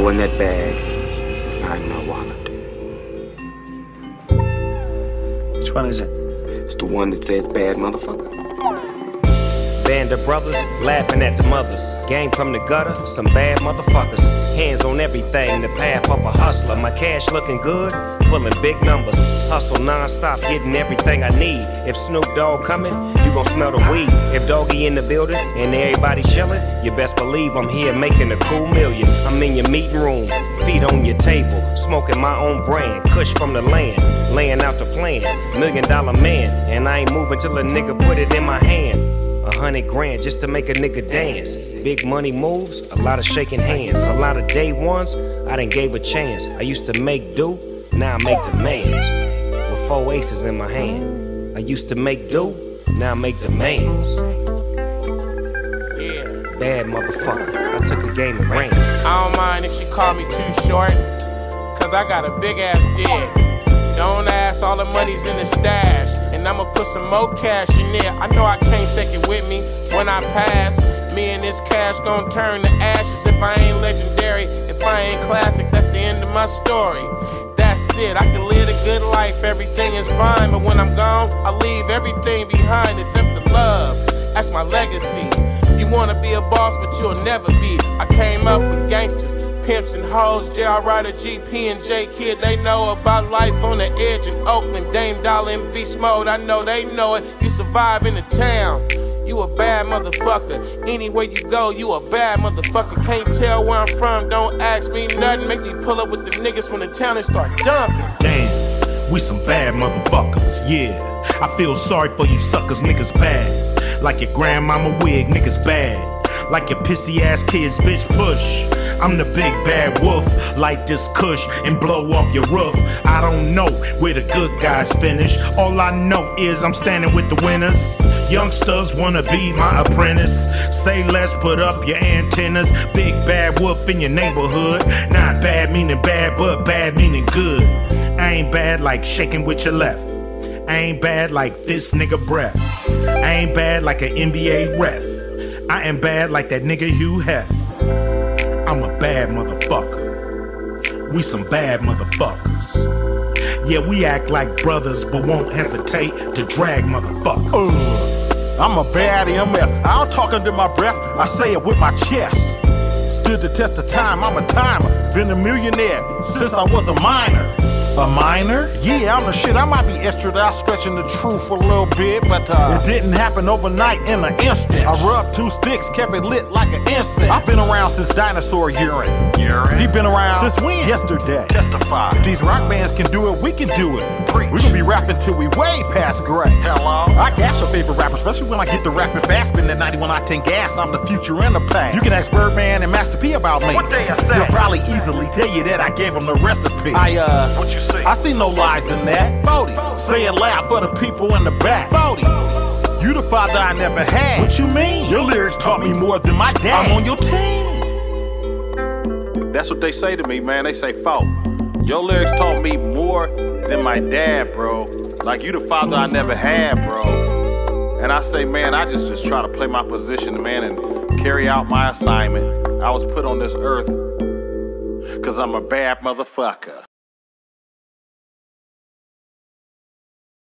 go in that bag, and find my wallet. Which one is it? It's the one that says bad motherfucker. Band of brothers laughing at the mothers. Gang from the gutter, some bad motherfuckers. Hands on everything, the path of a hustler. My cash looking good, pulling big numbers. Hustle non-stop, getting everything I need. If Snoop Dogg coming, you gon' smell the weed. If Doggy in the building and everybody chillin', you best believe I'm here making a cool million. I'm in your meeting room, feet on your table, smoking my own brand, kush from the land, laying out the plan. Million dollar man, and I ain't moving till a nigga put it in my hand. A hundred grand just to make a nigga dance. Big money moves, a lot of shaking hands. A lot of day ones, I done gave a chance. I used to make do, now I make demands. With four aces in my hand. I used to make do, now I make demands. Yeah. Bad motherfucker, I took the game and ran. I don't mind if she call me too short, cause I got a big ass dick. Don't ask, all the money's in the stash. And I'ma put some more cash in there. I know I can't take it with me when I pass. Me and this cash gon' turn to ashes if I ain't legendary. If I ain't classic, that's the end of my story. That's it, I can live a good life, everything is fine. But when I'm gone, I leave everything behind except the love. That's my legacy. You wanna be a boss, but you'll never be. I came up with gangsters pimps and hoes. Ryder, GP, and J Kid. They know about life on the edge in Oakland. Dame Dollar and Beast Mode, I know they know it. You survive in the town. You a bad motherfucker. Anywhere you go, you a bad motherfucker. Can't tell where I'm from, don't ask me nothing. Make me pull up with the niggas from the town and start dumping. Damn, we some bad motherfuckers, yeah. I feel sorry for you suckers, niggas bad. Like your grandmama wig, niggas bad. Like your pissy ass kids, bitch, push. I'm the big bad wolf, light this kush and blow off your roof. I don't know where the good guys finish. All I know is I'm standing with the winners. Youngsters wanna be my apprentice. Say less, put up your antennas. Big bad wolf in your neighborhood. Not bad meaning bad, but bad meaning good. I ain't bad like shaking with your left. I ain't bad like this nigga breath. I ain't bad like an NBA ref. I am bad like that nigga Hugh Hef. I'm a bad motherfucker. We some bad motherfuckers. Yeah, we act like brothers, but won't hesitate to drag motherfuckers. Uh, I'm a bad MF. I don't talk under my breath, I say it with my chest. Stood the test of time, I'm a timer. Been a millionaire since I was a minor. A minor? Yeah, I'm the shit. I might be extra out stretching the truth a little bit, but uh, it didn't happen overnight in an instant. I rubbed two sticks, kept it lit like an incense. I've been around since dinosaur urine. Urine? He been around since when? Yesterday. Testify. If these rock bands can do it, we can do it. Preach. We gonna be rapping till we way past gray. Hello? I gas your favorite rapper, especially when I get the rapping fast. Spin that 91 octane gas, I'm the future and the past. You can ask Birdman and Master P about me. What they say? They'll probably easily tell you that I gave them the recipe. I, uh, what you? I see no lies in that. 40. Say it loud for the people in the back. 40. You the father I never had. What you mean? Your lyrics taught me more than my dad. I'm on your team. That's what they say to me, man. They say, "Folk, your lyrics taught me more than my dad, bro. Like you the father I never had, bro." And I say, man, I just just try to play my position, man, and carry out my assignment. I was put on this earth because I'm a bad motherfucker.